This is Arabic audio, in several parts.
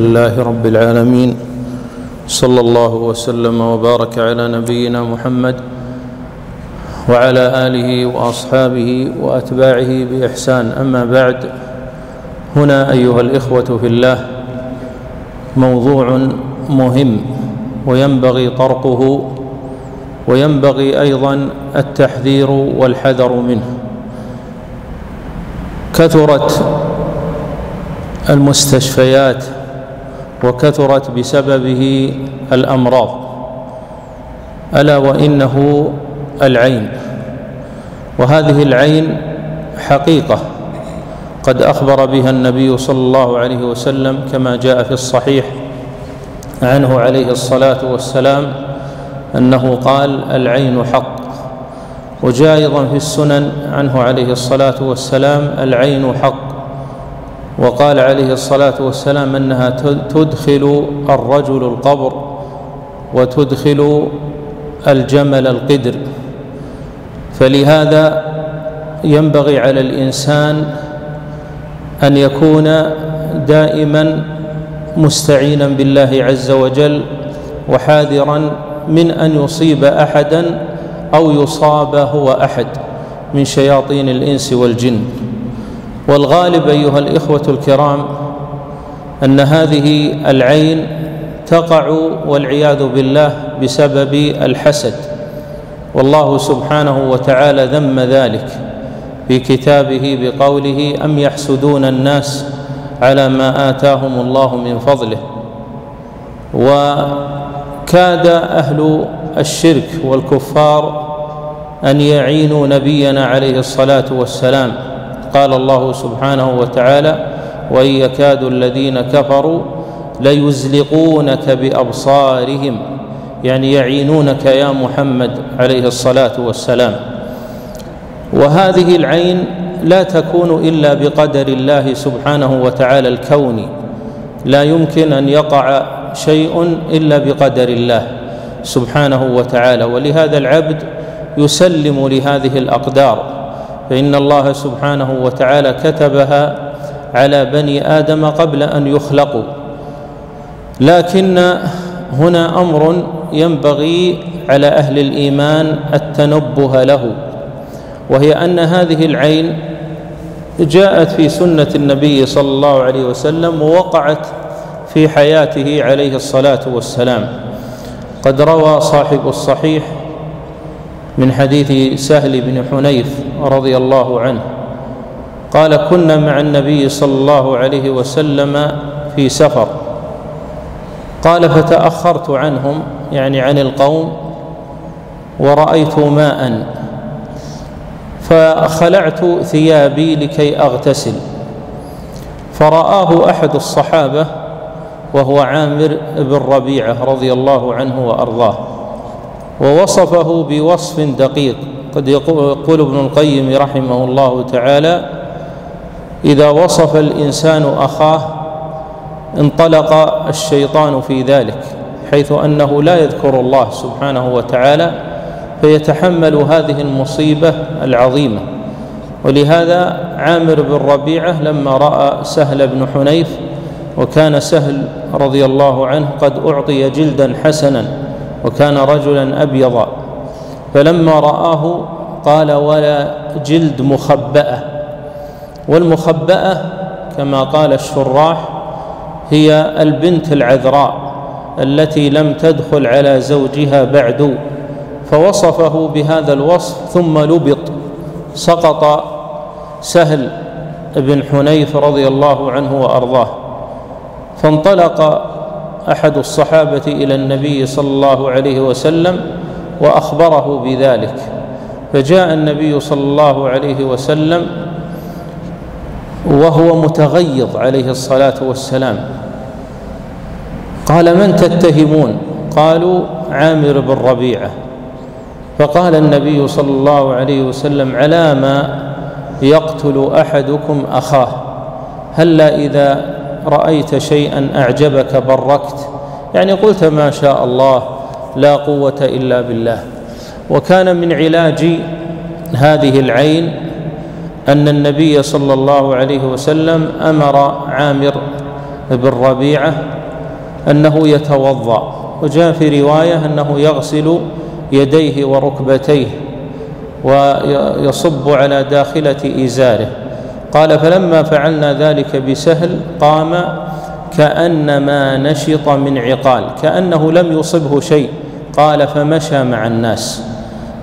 لله رب العالمين صلى الله وسلم وبارك على نبينا محمد وعلى آله وأصحابه وأتباعه بإحسان. أما بعد هنا أيها الإخوة في الله موضوع مهم وينبغي طرقه وينبغي أيضا التحذير والحذر منه. كثرت المستشفيات وكثرت بسببه الأمراض. ألا وإنه العين. وهذه العين حقيقة. قد أخبر بها النبي صلى الله عليه وسلم كما جاء في الصحيح عنه عليه الصلاة والسلام أنه قال العين حق. وجاء أيضا في السنن عنه عليه الصلاة والسلام العين حق. وقال عليه الصلاة والسلام أنها تدخل الرجل القبر وتدخل الجمل القدر. فلهذا ينبغي على الإنسان أن يكون دائما مستعينا بالله عز وجل وحاذرا من أن يصيب أحدا أو يصاب هو أحد من شياطين الإنس والجن. والغالب أيها الإخوة الكرام أن هذه العين تقع والعياذ بالله بسبب الحسد والله سبحانه وتعالى ذم ذلك في كتابه بقوله أم يحسدون الناس على ما آتاهم الله من فضله؟ وكاد أهل الشرك والكفار أن يعينوا نبينا عليه الصلاة والسلام قال الله سبحانه وتعالى وإن يكاد الذين كفروا ليزلقونك بأبصارهم. يعني يعينونك يا محمد عليه الصلاة والسلام. وهذه العين لا تكون إلا بقدر الله سبحانه وتعالى الكوني لا يمكن أن يقع شيء إلا بقدر الله سبحانه وتعالى. ولهذا العبد يسلم لهذه الأقدار. فإن الله سبحانه وتعالى كتبها على بني آدم قبل أن يخلقوا. لكن هنا أمر ينبغي على أهل الإيمان التنبه له وهي أن هذه العين جاءت في سنة النبي صلى الله عليه وسلم ووقعت في حياته عليه الصلاة والسلام. قد روى صاحب الصحيح من حديث سهل بن حنيف رضي الله عنه قال كنا مع النبي صلى الله عليه وسلم في سفر قال فتأخرت عنهم يعني عن القوم ورأيت ماء فخلعت ثيابي لكي أغتسل فرآه أحد الصحابة وهو عامر بن ربيعة رضي الله عنه وأرضاه. ووصفه بوصف دقيق. قد يقول ابن القيم رحمه الله تعالى إذا وصف الإنسان أخاه انطلق الشيطان في ذلك حيث أنه لا يذكر الله سبحانه وتعالى فيتحمل هذه المصيبة العظيمة. ولهذا عامر بن ربيعة لما رأى سهل بن حنيف وكان سهل رضي الله عنه قد أعطي جلدا حسنا وكان رجلا ابيضا. فلما رآه قال ولا جلد مخبأة. والمخبأة كما قال الشراح هي البنت العذراء التي لم تدخل على زوجها بعد. فوصفه بهذا الوصف ثم لبط. سقط سهل بن حنيف رضي الله عنه وأرضاه. فانطلق أحد الصحابة إلى النبي صلى الله عليه وسلم وأخبره بذلك. فجاء النبي صلى الله عليه وسلم وهو متغيظ عليه الصلاة والسلام. قال من تتهمون؟ قالوا عامر بن ربيعة. فقال النبي صلى الله عليه وسلم على ما يقتل أحدكم أخاه هلا إذا رأيت شيئا أعجبك بركت. يعني قلت ما شاء الله لا قوة إلا بالله. وكان من علاج هذه العين أن النبي صلى الله عليه وسلم أمر عامر بن ربيعة أنه يتوضأ. وجاء في رواية أنه يغسل يديه وركبتيه ويصب على داخلة إزاره. قال فلما فعلنا ذلك بسهل قام كأنما نشط من عقال كأنه لم يصبه شيء قال فمشى مع الناس.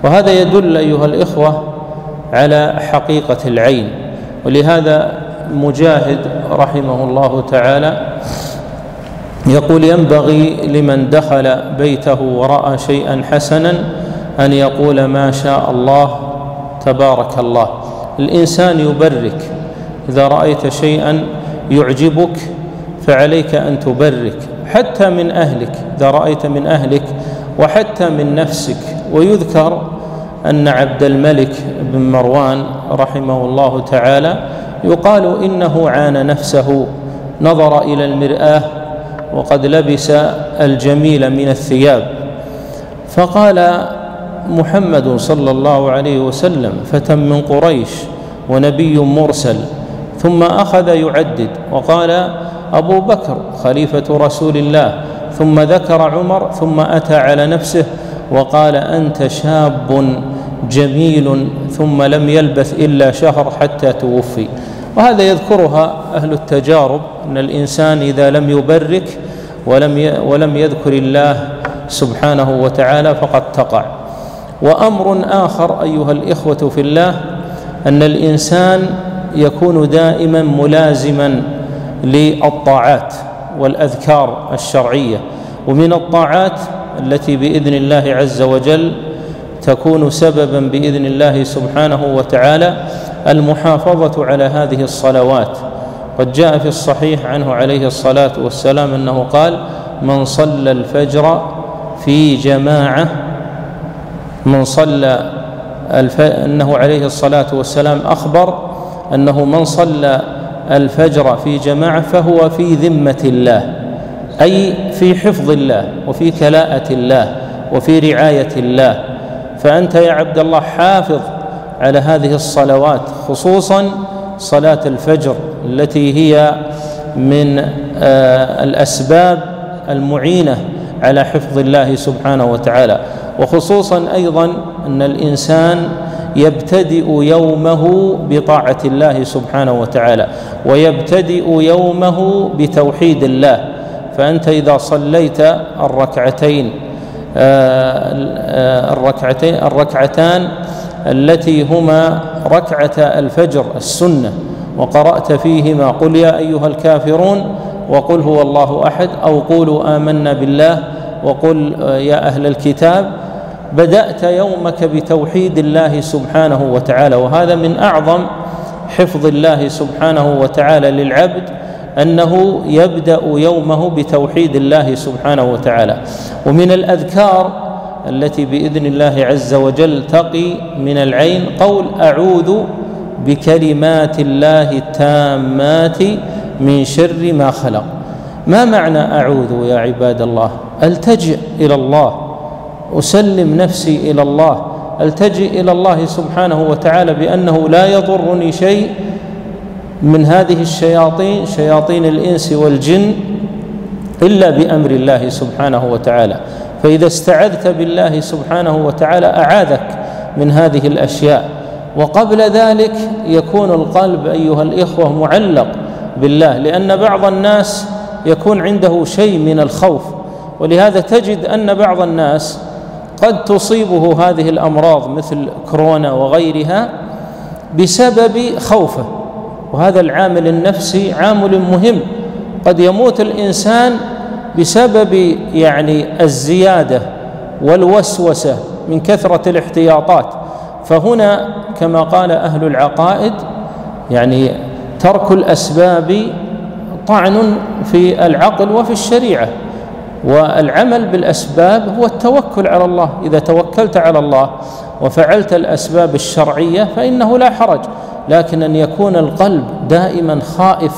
وهذا يدل أيها الإخوة على حقيقة العين. ولهذا مجاهد رحمه الله تعالى يقول ينبغي لمن دخل بيته ورأى شيئا حسنا أن يقول ما شاء الله تبارك الله. الإنسان يبرك إذا رأيت شيئا يعجبك فعليك أن تبرك حتى من أهلك إذا رأيت من أهلك وحتى من نفسك. ويذكر أن عبد الملك بن مروان رحمه الله تعالى يقال إنه عان نفسه نظر إلى المرآة وقد لبس الجميل من الثياب. فقال محمد صلى الله عليه وسلم فتى من قريش ونبي مرسل ثم أخذ يعدد. وقال أبو بكر خليفة رسول الله. ثم ذكر عمر ثم أتى على نفسه. وقال أنت شاب جميل ثم لم يلبث إلا شهر حتى توفي. وهذا يذكرها أهل التجارب أن الإنسان إذا لم يبرك ولم ولم يذكر الله سبحانه وتعالى فقد تقع. وأمر آخر أيها الإخوة في الله أن الإنسان يكون دائما ملازما للطاعات والأذكار الشرعية. ومن الطاعات التي بإذن الله عز وجل تكون سببا بإذن الله سبحانه وتعالى المحافظة على هذه الصلوات. قد جاء في الصحيح عنه عليه الصلاة والسلام أنه قال من صلى الفجر في جماعة من صلى الف... أنه عليه الصلاة والسلام أخبر أنه من صلى الفجر في جماعة فهو في ذمة الله أي في حفظ الله وفي كلاءة الله وفي رعاية الله. فأنت يا عبد الله حافظ على هذه الصلوات خصوصا صلاة الفجر التي هي من آه، الأسباب المعينة على حفظ الله سبحانه وتعالى. وخصوصا أيضا أن الإنسان يبتدئ يومه بطاعة الله سبحانه وتعالى ويبتدئ يومه بتوحيد الله. فأنت إذا صليت الركعتين آه، الركعتين الركعتان التي هما ركعة الفجر السنة وقرأت فيهما قل يا أيها الكافرون وقل هو الله أحد أو قولوا آمنا بالله وقل يا أهل الكتاب بدأت يومك بتوحيد الله سبحانه وتعالى. وهذا من أعظم حفظ الله سبحانه وتعالى للعبد أنه يبدأ يومه بتوحيد الله سبحانه وتعالى. ومن الأذكار التي بإذن الله عز وجل تقي من العين قول أعوذ بكلمات الله التامات من شر ما خلق. ما معنى أعوذ يا عباد الله؟ ألتجئ إلى الله. أسلم نفسي إلى الله. التجئ إلى الله سبحانه وتعالى بأنه لا يضرني شيء من هذه الشياطين شياطين الإنس والجن إلا بأمر الله سبحانه وتعالى؟ فإذا استعذت بالله سبحانه وتعالى أعاذك من هذه الأشياء. وقبل ذلك يكون القلب أيها الإخوة معلق بالله لأن بعض الناس يكون عنده شيء من الخوف. ولهذا تجد أن بعض الناس قد تصيبه هذه الأمراض مثل كورونا وغيرها بسبب خوفه وهذا العامل النفسي عامل مهم. قد يموت الإنسان بسبب يعني الزيادة والوسوسة من كثرة الاحتياطات. فهنا كما قال أهل العقائد يعني ترك الأسباب طعن في العقل وفي الشريعة. والعمل بالأسباب هو التوكل على الله. إذا توكلت على الله وفعلت الأسباب الشرعية فإنه لا حرج لكن أن يكون القلب دائما خائف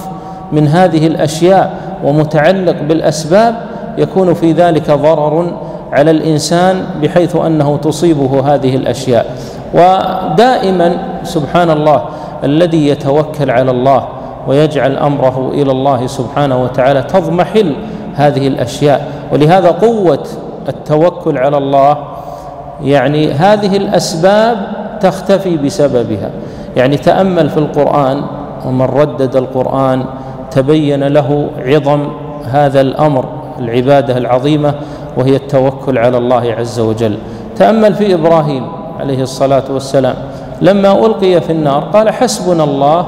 من هذه الأشياء ومتعلق بالأسباب يكون في ذلك ضرر على الإنسان بحيث أنه تصيبه هذه الأشياء. ودائما سبحان الله الذي يتوكل على الله ويجعل أمره إلى الله سبحانه وتعالى تضمحل هذه الأشياء. ولهذا قوة التوكل على الله يعني هذه الأسباب تختفي بسببها. يعني تأمل في القرآن ومن ردد القرآن تبين له عظم هذا الأمر العبادة العظيمة وهي التوكل على الله عز وجل. تأمل في إبراهيم عليه الصلاة والسلام. لما ألقي في النار قال حسبنا الله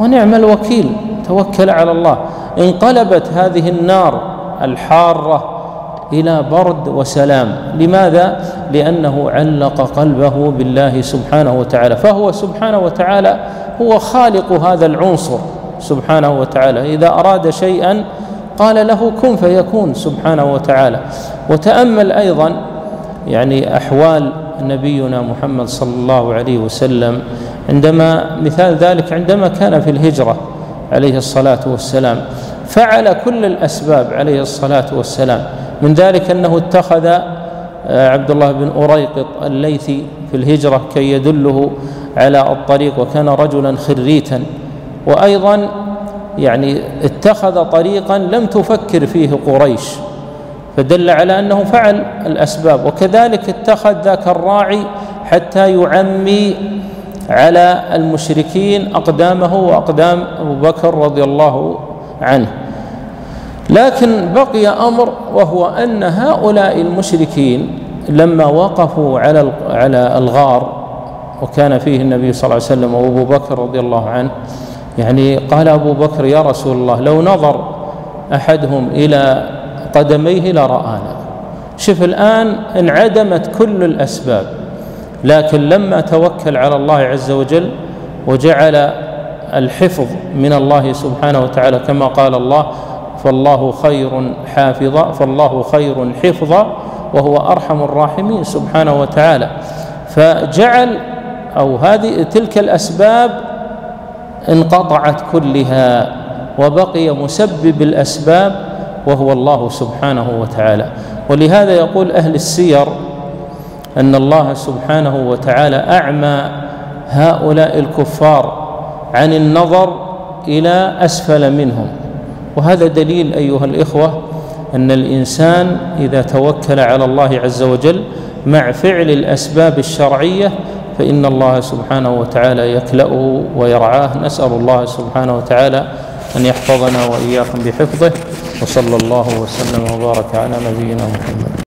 ونعم الوكيل توكل على الله. انقلبت هذه النار الحارة إلى برد وسلام. لماذا؟ لأنه علق قلبه بالله سبحانه وتعالى. فهو سبحانه وتعالى هو خالق هذا العنصر سبحانه وتعالى. إذا أراد شيئا قال له كن فيكون سبحانه وتعالى. وتأمل أيضا يعني أحوال نبينا محمد صلى الله عليه وسلم عندما مثال ذلك عندما كان في الهجرة عليه الصلاة والسلام. فعل كل الأسباب عليه الصلاة والسلام. من ذلك أنه اتخذ آه، عبد الله بن أريقط الليثي في الهجرة كي يدله على الطريق وكان رجلا خريتا. وأيضا يعني اتخذ طريقا لم تفكر فيه قريش. فدل على أنه فعل الأسباب. وكذلك اتخذ ذاك الراعي حتى يعمي على المشركين أقدامه وأقدام أبو بكر رضي الله عنه. لكن بقي أمر وهو أن هؤلاء المشركين لما وقفوا على على الغار وكان فيه النبي صلى الله عليه وسلم وأبو بكر رضي الله عنه يعني قال أبو بكر يا رسول الله لو نظر أحدهم إلى قدميه لرآنا. شوف الآن انعدمت كل الأسباب لكن لما توكل على الله عز وجل وجعل الحفظ من الله سبحانه وتعالى كما قال الله فالله خير حافظا فالله خير حفظا وهو أرحم الراحمين سبحانه وتعالى. فجعل أو هذه تلك الأسباب انقطعت كلها وبقي مسبب الأسباب وهو الله سبحانه وتعالى. ولهذا يقول أهل السير أن الله سبحانه وتعالى أعمى هؤلاء الكفار عن النظر إلى أسفل منهم. وهذا دليل أيها الإخوة أن الإنسان إذا توكل على الله عز وجل مع فعل الأسباب الشرعية فإن الله سبحانه وتعالى يكلأه ويرعاه. نسأل الله سبحانه وتعالى أن يحفظنا وإياكم بحفظه وصلى الله وسلم وبارك على نبينا محمد.